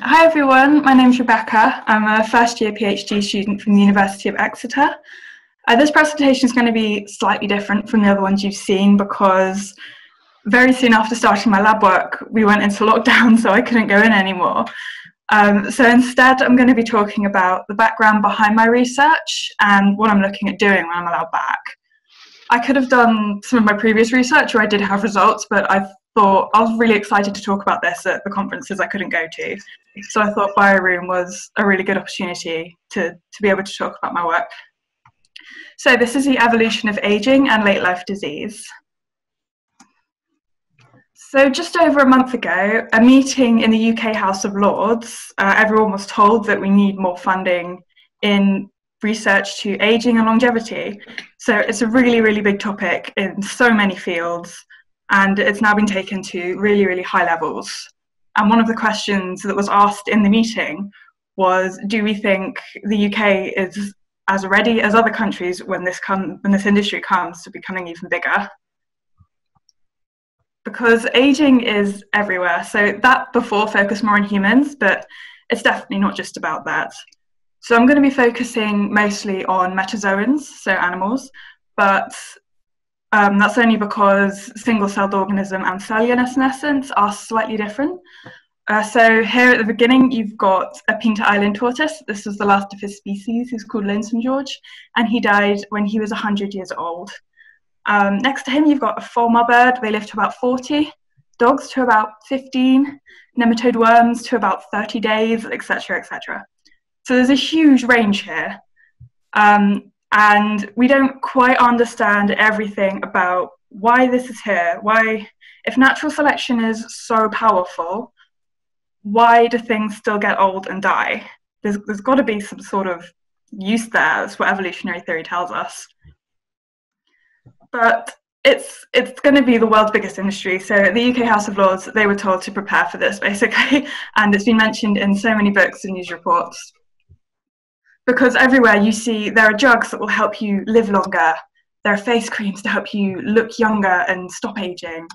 Hi everyone, my name is Rebekah. I'm a first year PhD student from the University of Exeter. Uh, this presentation is going to be slightly different from the other ones you've seen because very soon after starting my lab work, we went into lockdown, so I couldn't go in anymore. Um, so instead, I'm going to be talking about the background behind my research and what I'm looking at doing when I'm allowed back. I could have done some of my previous research where I did have results, but I thought I was really excited to talk about this at the conferences I couldn't go to. So I thought BioRoom was a really good opportunity to, to be able to talk about my work. So this is the evolution of aging and late life disease. So just over a month ago, a meeting in the UK House of Lords, uh, everyone was told that we need more funding in research to aging and longevity. So it's a really, really big topic in so many fields, and it's now been taken to really, really high levels. And one of the questions that was asked in the meeting was, do we think the UK is as ready as other countries when this come when this industry comes to becoming even bigger? Because aging is everywhere. So that before focused more on humans, but it's definitely not just about that. So I'm going to be focusing mostly on metazoans, so animals, but um, that's only because single-celled organism and cellular senescence are slightly different. Uh, so here at the beginning, you've got a Pinta Island tortoise. This was the last of his species. He's called Lonesome George, and he died when he was 100 years old. Um, next to him, you've got a fulmar bird. They live to about 40. Dogs to about 15. Nematode worms to about 30 days, etc., etc. So there's a huge range here. Um, and we don't quite understand everything about why this is here. Why, if natural selection is so powerful, why do things still get old and die? There's, there's got to be some sort of use there. That's what evolutionary theory tells us. But it's it's going to be the world's biggest industry. So the UK House of Lords, they were told to prepare for this basically, and it's been mentioned in so many books and news reports because everywhere you see there are drugs that will help you live longer. There are face creams to help you look younger and stop aging.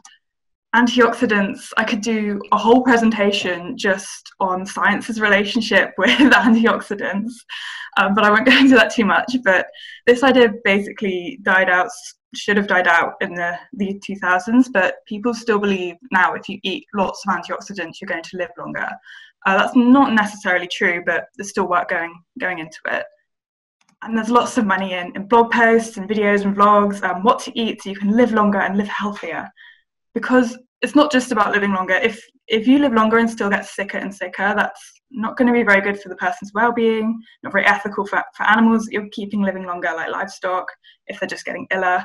Antioxidants, I could do a whole presentation just on science's relationship with antioxidants, um, but I won't go into that too much. But this idea basically died out, should have died out in the, the 2000s, but people still believe now if you eat lots of antioxidants, you're going to live longer. Uh, that's not necessarily true, but there's still work going going into it. And there's lots of money in, in blog posts and videos and vlogs, um, what to eat so you can live longer and live healthier. Because it's not just about living longer. If if you live longer and still get sicker and sicker, that's not going to be very good for the person's well-being. Not very ethical for, for animals. You're keeping living longer, like livestock, if they're just getting iller.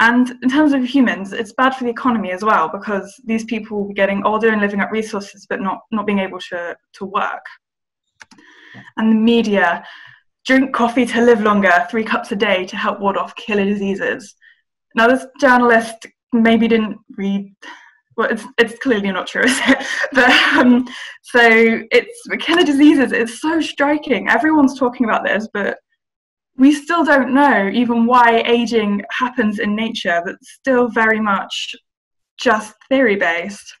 And in terms of humans, it's bad for the economy as well because these people will be getting older and living up resources but not, not being able to, to work. And the media drink coffee to live longer, three cups a day to help ward off killer diseases. Now, this journalist maybe didn't read. Well, it's, it's clearly not true, is it? But um, so it's killer diseases. It's so striking. Everyone's talking about this, but we still don't know even why aging happens in nature. That's still very much just theory based.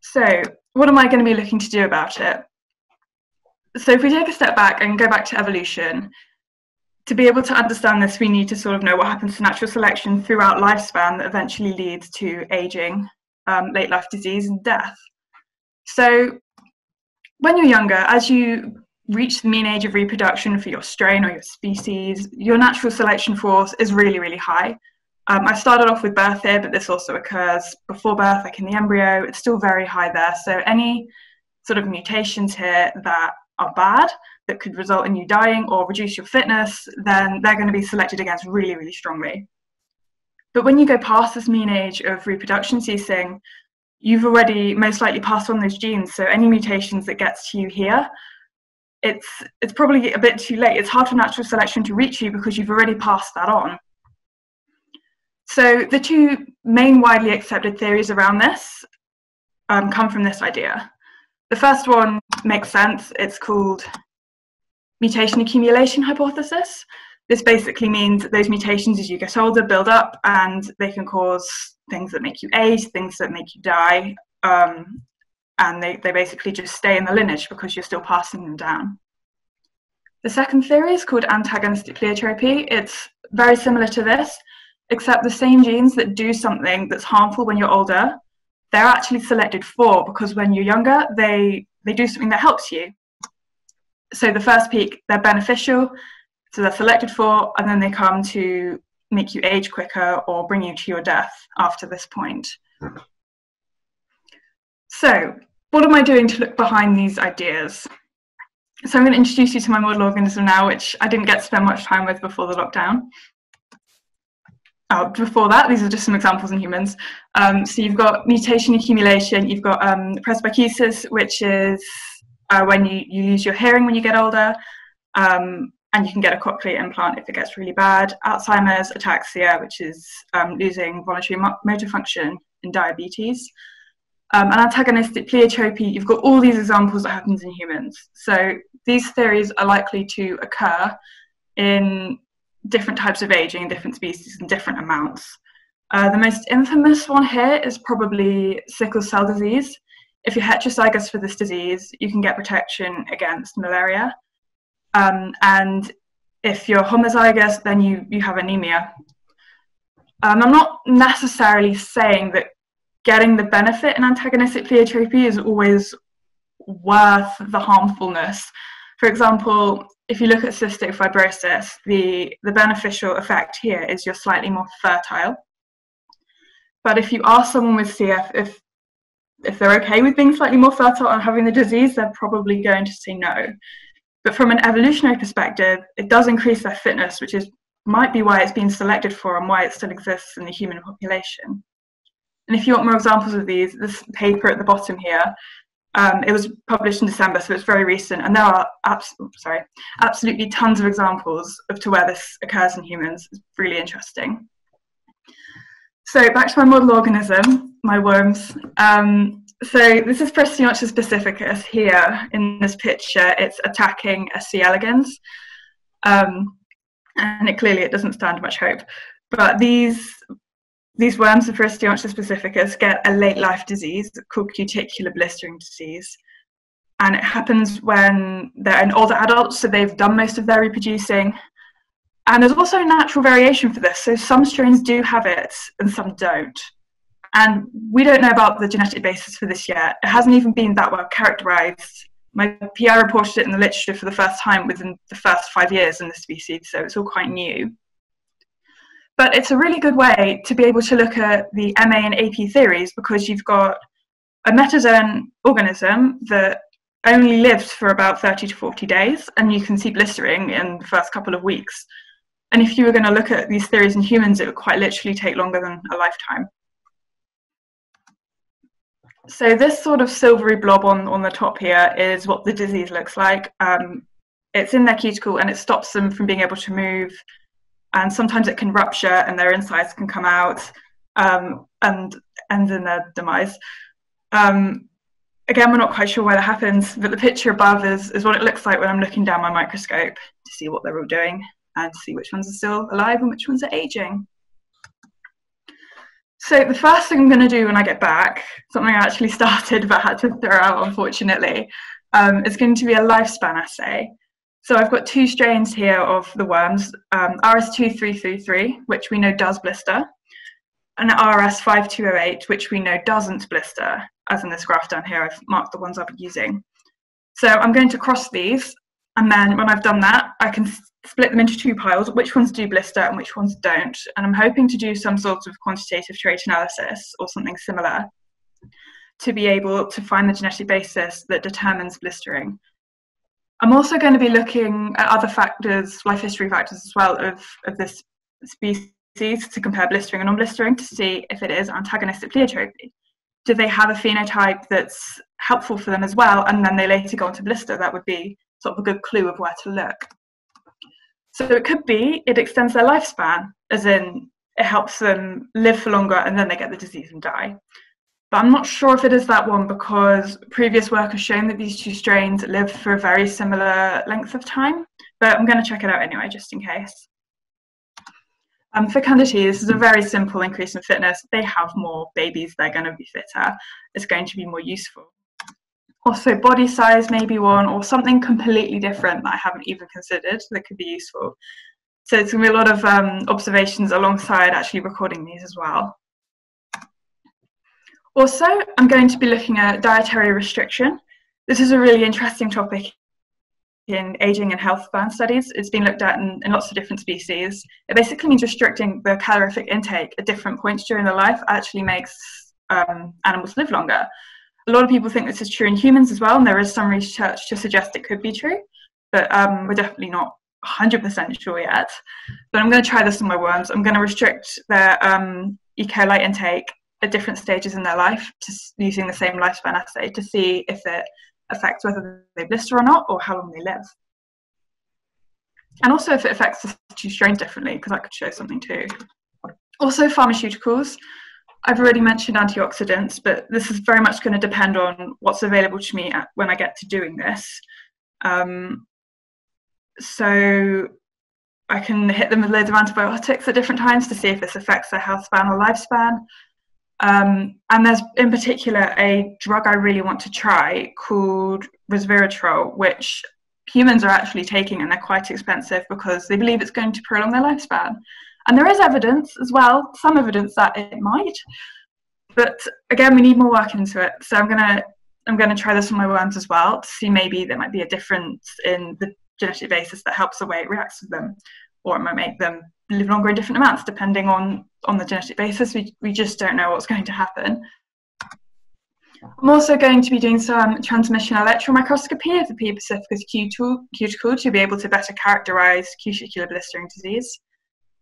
So, what am I going to be looking to do about it? So, if we take a step back and go back to evolution, to be able to understand this, we need to sort of know what happens to natural selection throughout lifespan that eventually leads to aging, um, late life disease, and death. So, when you're younger, as you reach the mean age of reproduction for your strain or your species, your natural selection force is really, really high. Um, I started off with birth here, but this also occurs before birth, like in the embryo. It's still very high there. So any sort of mutations here that are bad, that could result in you dying or reduce your fitness, then they're going to be selected against really, really strongly. But when you go past this mean age of reproduction ceasing, you've already most likely passed on those genes. So any mutations that gets to you here it's it's probably a bit too late. It's hard for natural selection to reach you because you've already passed that on. So the two main widely accepted theories around this um, come from this idea. The first one makes sense. It's called mutation accumulation hypothesis. This basically means that those mutations as you get older build up and they can cause things that make you age, things that make you die, um, and they, they basically just stay in the lineage because you're still passing them down. The second theory is called antagonistic pleiotropy. It's very similar to this, except the same genes that do something that's harmful when you're older, they're actually selected for because when you're younger, they, they do something that helps you. So the first peak, they're beneficial, so they're selected for, and then they come to make you age quicker or bring you to your death after this point. So, what am I doing to look behind these ideas? So, I'm going to introduce you to my model organism now, which I didn't get to spend much time with before the lockdown. Oh, before that, these are just some examples in humans. Um, so, you've got mutation accumulation, you've got um, presbycusis, which is uh, when you, you lose your hearing when you get older. Um, and you can get a cochlear implant if it gets really bad. Alzheimer's, ataxia, which is um, losing voluntary motor function in diabetes. Um, and antagonistic pleiotropy, you've got all these examples that happens in humans. So these theories are likely to occur in different types of aging, in different species, in different amounts. Uh, the most infamous one here is probably sickle cell disease. If you're heterozygous for this disease, you can get protection against malaria. Um, and if you're homozygous, then you, you have anemia. Um, I'm not necessarily saying that getting the benefit in antagonistic pleiotropy is always worth the harmfulness. For example, if you look at cystic fibrosis, the, the beneficial effect here is you're slightly more fertile. But if you ask someone with CF if, if they're okay with being slightly more fertile and having the disease, they're probably going to say no. But from an evolutionary perspective, it does increase their fitness, which is might be why it's been selected for and why it still exists in the human population. And if you want more examples of these, this paper at the bottom here, um, it was published in December, so it's very recent, and there are abs- sorry, absolutely tons of examples of to where this occurs in humans. It's really interesting. So back to my model organism, my worms. Um, so this is Pristionchus pacificus here in this picture. It's attacking a C. elegans. Um, and it clearly it doesn't stand much hope. But these these worms, the Pristionchus pacificus, get a late life disease called cuticular blistering disease. And it happens when they're an older adult, so they've done most of their reproducing. And there's also natural variation for this. So some strains do have it and some don't. And we don't know about the genetic basis for this yet. It hasn't even been that well characterized. My PI reported it in the literature for the first time within the first five years in the species, so it's all quite new. But it's a really good way to be able to look at the MA and AP theories because you've got a metazoan organism that only lives for about 30 to 40 days, and you can see blistering in the first couple of weeks. And if you were going to look at these theories in humans, it would quite literally take longer than a lifetime. So this sort of silvery blob on, on the top here is what the disease looks like. Um, it's in their cuticle and it stops them from being able to move. And sometimes it can rupture and their insides can come out um, and end in their demise. Um, again, we're not quite sure why that happens, but the picture above is, is what it looks like when I'm looking down my microscope to see what they're all doing and see which ones are still alive and which ones are aging. So the first thing I'm going to do when I get back, something I actually started but had to throw out unfortunately, um, is going to be a lifespan assay. So I've got two strains here of the worms, um, RS2333, which we know does blister, and RS5208, which we know doesn't blister, as in this graph down here, I've marked the ones I'll be using. So I'm going to cross these, and then when I've done that, I can split them into two piles, which ones do blister and which ones don't. And I'm hoping to do some sort of quantitative trait analysis or something similar to be able to find the genetic basis that determines blistering. I'm also going to be looking at other factors, life history factors as well, of, of this species to compare blistering and non-blistering to see if it is antagonistic pleiotropy. Do they have a phenotype that's helpful for them as well, and then they later go on to blister? That would be sort of a good clue of where to look. So it could be it extends their lifespan, as in it helps them live for longer and then they get the disease and die. But I'm not sure if it is that one because previous work has shown that these two strains live for a very similar length of time. But I'm going to check it out anyway, just in case. Um, for fecundity, this is a very simple increase in fitness. They have more babies, they're going to be fitter. It's going to be more useful. Also, body size may be one, or something completely different that I haven't even considered that could be useful. So it's going to be a lot of um, observations alongside actually recording these as well. Also, I'm going to be looking at dietary restriction. This is a really interesting topic in aging and health span studies. It's been looked at in, in, lots of different species. It basically means restricting the calorific intake at different points during their life actually makes um, animals live longer. A lot of people think this is true in humans as well, and there is some research to suggest it could be true, but um, we're definitely not 100% sure yet. But I'm going to try this on my worms. I'm going to restrict their um, E. intake at different stages in their life, just using the same lifespan assay to see if it affects whether they blister or not, or how long they live. And also if it affects the two strains differently, because that could show something too. Also pharmaceuticals. I've already mentioned antioxidants, but this is very much going to depend on what's available to me at, when I get to doing this. Um, so I can hit them with loads of antibiotics at different times to see if this affects their health span or lifespan. Um, and there's in particular a drug I really want to try called resveratrol, which humans are actually taking and they're quite expensive because they believe it's going to prolong their lifespan. And there is evidence as well, some evidence that it might. But again, we need more work into it. So I'm gonna I'm gonna try this on my worms as well to see maybe there might be a difference in the genetic basis that helps the way it reacts with them, or it might make them live longer in different amounts depending on on the genetic basis. We we just don't know what's going to happen. I'm also going to be doing some transmission electron microscopy of the P. pacificus cuticle to be able to better characterize cuticular blistering disease.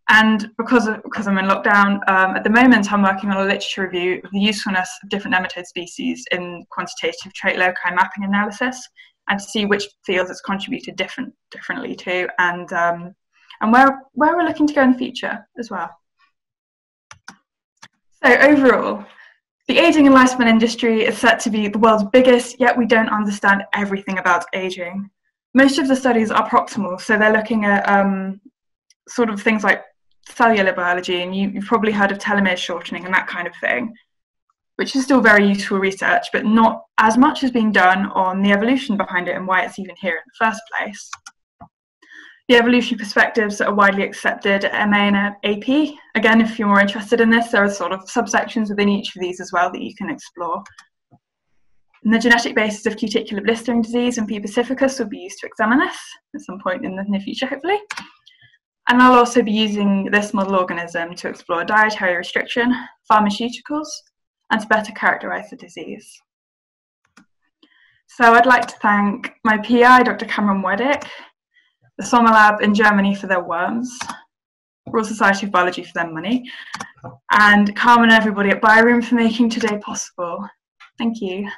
And because of, because I'm in lockdown, um, at the moment I'm working on a literature review of the usefulness of different nematode species in quantitative trait loci mapping analysis, and to see which fields it's contributed different differently to, and um, and where where we're looking to go in the future as well. So overall, the aging and lifespan industry is set to be the world's biggest, yet we don't understand everything about aging. Most of the studies are proximal, so they're looking at um, sort of things like cellular biology, and you, have probably heard of telomere shortening and that kind of thing, which is still very useful research, but not as much as being done on the evolution behind it and why it's even here in the first place. The evolutionary perspectives that are widely accepted at MA and AP. Again, if you're more interested in this, there are sort of subsections within each of these as well that you can explore. And the genetic basis of cuticular blistering disease and P. pacificus will be used to examine this at some point in the near future, hopefully. And I'll also be using this model organism to explore dietary restriction, pharmaceuticals, and to better characterize the disease. So I'd like to thank my PI, Dr. Cameron Weadick, the Sommer Lab in Germany for their worms, Royal Society of Biology for their money, and Carmen and everybody at BioRoom for making today possible. Thank you.